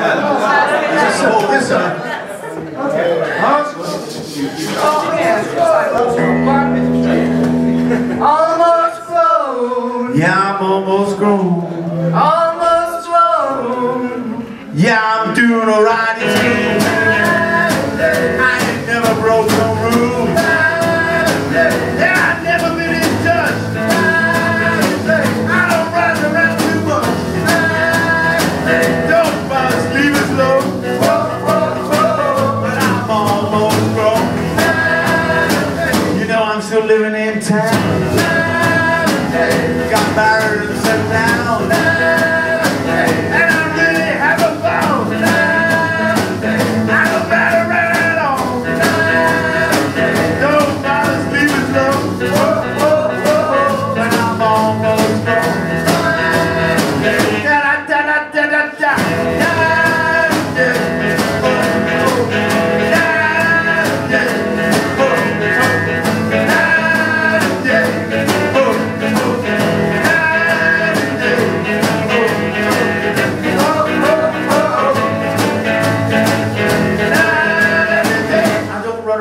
Is oh, this yeah, Almost grown. Yeah, I'm almost grown. Almost grown. Yeah, I'm doing alright.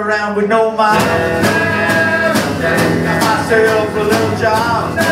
around with no mind. Myself a little job.